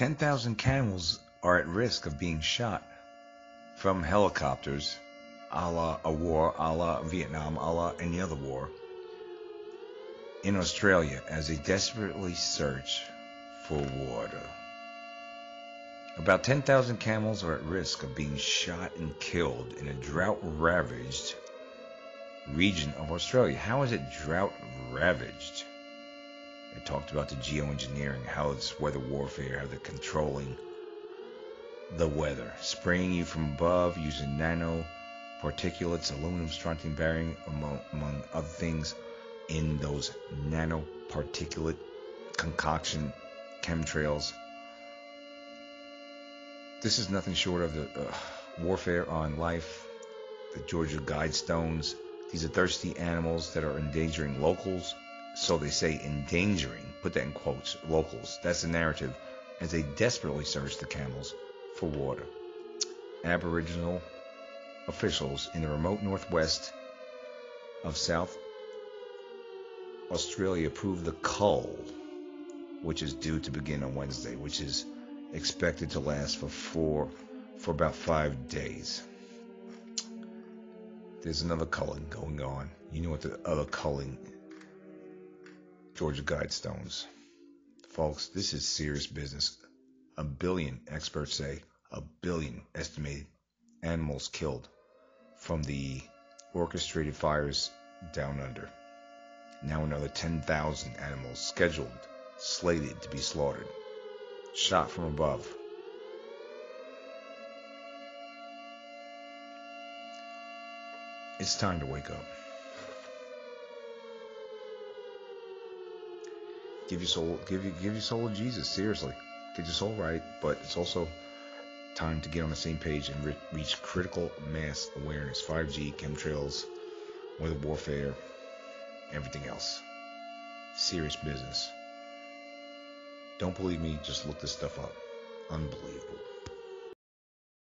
10,000 camels are at risk of being shot from helicopters, a la a war, a la Vietnam, a la any other war, in Australia as they desperately search for water. About 10,000 camels are at risk of being shot and killed in a drought ravaged region of Australia. How is it drought ravaged? It talked about the geoengineering, how it's weather warfare, how they're controlling the weather, spraying you from above using nano particulates, aluminum, strontium, barium, among, among other things, in those nanoparticulate concoction chemtrails. This is nothing short of the uh, warfare on life, the Georgia Guidestones. These are thirsty animals that are endangering locals. So they say endangering, put that in quotes, locals. That's the narrative as they desperately search the camels for water. Aboriginal officials in the remote northwest of South Australia approved the cull, which is due to begin on Wednesday, which is expected to last for four for about five days. There's another culling going on. You know what the other culling Georgia Guidestones. Folks, this is serious business. A billion, experts say, a billion estimated animals killed from the orchestrated fires down under. Now another 10,000 animals scheduled, slated to be slaughtered, shot from above. It's time to wake up. Give your soul, give you, give your soul to Jesus. Seriously, get your soul right. But it's also time to get on the same page and re- reach critical mass awareness. 5G, chemtrails, weather warfare, everything else. Serious business. Don't believe me? Just look this stuff up. Unbelievable.